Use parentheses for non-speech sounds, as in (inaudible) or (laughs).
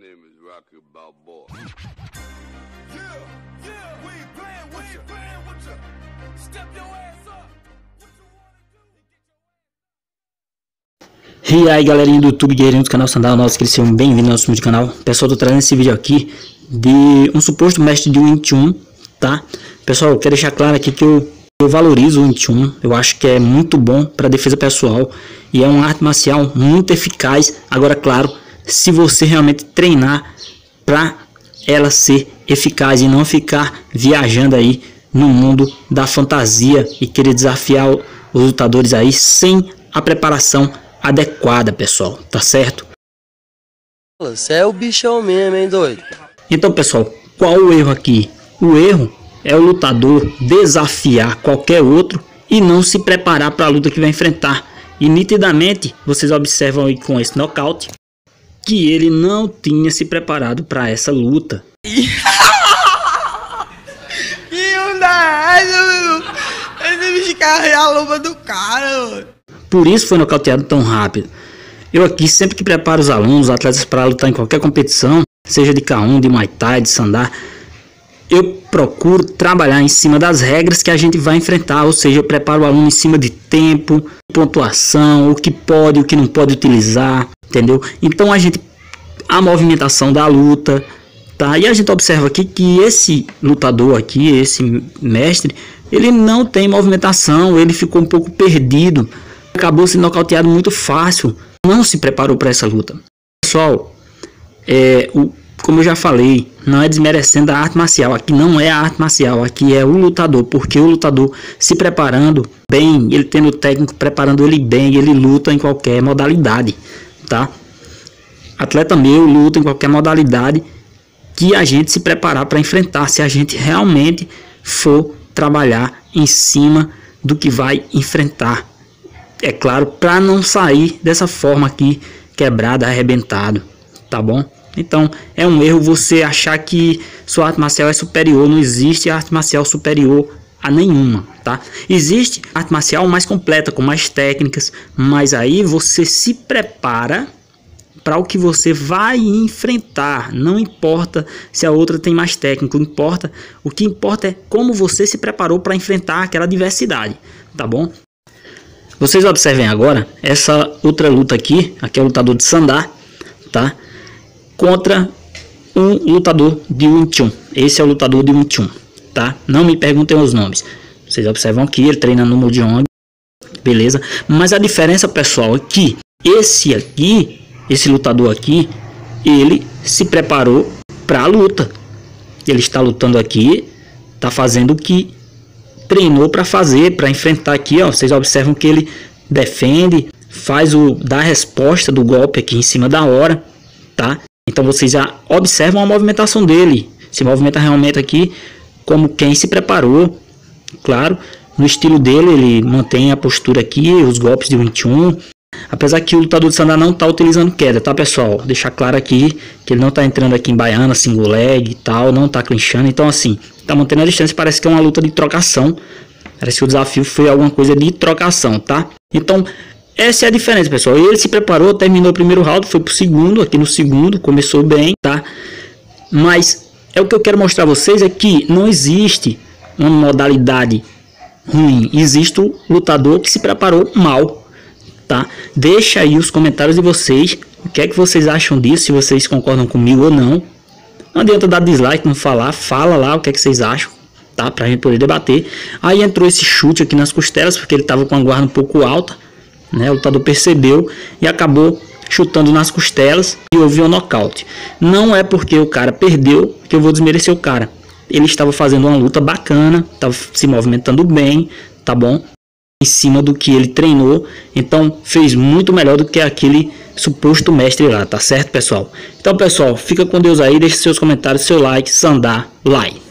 Name is Rocky Balboa. Yeah, yeah, we ain't playing, we ain't playing with you. Step your ass up. E aí galerinha do YouTube, guerreirinho do canal Sandal, nosso que sejam bem-vindos ao nosso vídeo canal. Pessoal, tô trazendo esse vídeo aqui de um suposto mestre de Wing Chun, tá? Pessoal, quero deixar claro aqui que eu, eu valorizo o Wing Chun, eu acho que é muito bom para defesa pessoal e é uma arte marcial muito eficaz. Agora, claro, se você realmente treinar para ela ser eficaz e não ficar viajando aí no mundo da fantasia e querer desafiar os lutadores aí sem a preparação adequada, pessoal, tá certo? Você é o bichão mesmo, hein, doido? Então, pessoal, qual o erro aqui? O erro é o lutador desafiar qualquer outro e não se preparar para a luta que vai enfrentar. E nitidamente, vocês observam aí com esse nocaute que ele não tinha se preparado para essa luta. E (laughs) o bicho carrega a luva do cara, mano. Por isso foi nocauteado tão rápido. Eu aqui sempre que preparo os alunos, os atletas para lutar em qualquer competição, seja de K1, de Muay Thai, de Sandá, eu procuro trabalhar em cima das regras que a gente vai enfrentar, ou seja, eu preparo o aluno em cima de tempo, pontuação, o que pode, o que não pode utilizar, entendeu? Então a gente a movimentação da luta, tá? E a gente observa aqui que esse lutador aqui, esse mestre, ele não tem movimentação, ele ficou um pouco perdido, acabou sendo nocauteado muito fácil, não se preparou para essa luta. Pessoal, é, o, como eu já falei, não é desmerecendo a arte marcial, aqui não é a arte marcial, aqui é o lutador, porque o lutador se preparando bem, ele tendo o técnico preparando ele bem, ele luta em qualquer modalidade, tá? Atleta meu luta em qualquer modalidade que a gente se preparar para enfrentar, se a gente realmente for trabalhar em cima do que vai enfrentar. É claro, para não sair dessa forma aqui, quebrado, arrebentado, tá bom? Então, é um erro você achar que sua arte marcial é superior, não existe arte marcial superior a nenhuma, tá? Existe arte marcial mais completa, com mais técnicas, mas aí você se prepara para o que você vai enfrentar. Não importa se a outra tem mais técnico, importa, o que importa é como você se preparou para enfrentar aquela diversidade, tá bom? Vocês observem agora essa outra luta aqui, aqui é o lutador de Sandá, tá? Contra um lutador de Wing Chun. Esse é o lutador de Wing Chun, tá? Não me perguntem os nomes. Vocês observam aqui, ele treina no Mojong, beleza? Mas a diferença, pessoal, é que esse aqui, esse lutador aqui, ele se preparou para a luta. Ele está lutando aqui, está fazendo o que treinou para fazer, para enfrentar aqui, ó. Vocês observam que ele defende, faz o da resposta do golpe aqui em cima da hora, tá? Então vocês já observam a movimentação dele. Se movimenta realmente aqui como quem se preparou, claro, no estilo dele, ele mantém a postura aqui, os golpes de 21. Apesar que o lutador de Sandá não está utilizando queda, tá pessoal? Deixar claro aqui que ele não está entrando aqui em baiana, single leg e tal, não está clinchando. Então assim, tá mantendo a distância, parece que é uma luta de trocação. Parece que o desafio foi alguma coisa de trocação, tá? Então, essa é a diferença, pessoal. Ele se preparou, terminou o primeiro round, foi pro segundo, aqui no segundo, começou bem, tá? Mas é o que eu quero mostrar a vocês é que não existe uma modalidade ruim, existe o lutador que se preparou mal, tá? Deixa aí os comentários de vocês, o que é que vocês acham disso, se vocês concordam comigo ou não. Não adianta dar dislike, não falar, fala lá o que é que vocês acham, tá? Pra gente poder debater. Aí entrou esse chute aqui nas costelas, porque ele tava com a guarda um pouco alta, né? O lutador percebeu e acabou chutando nas costelas e houve um nocaute. Não é porque o cara perdeu que eu vou desmerecer o cara. Ele estava fazendo uma luta bacana, estava se movimentando bem, tá bom? Em cima do que ele treinou, então fez muito melhor do que aquele suposto mestre lá, tá certo, pessoal? Então, pessoal, fica com Deus aí, deixe seus comentários, seu like, sandar, like.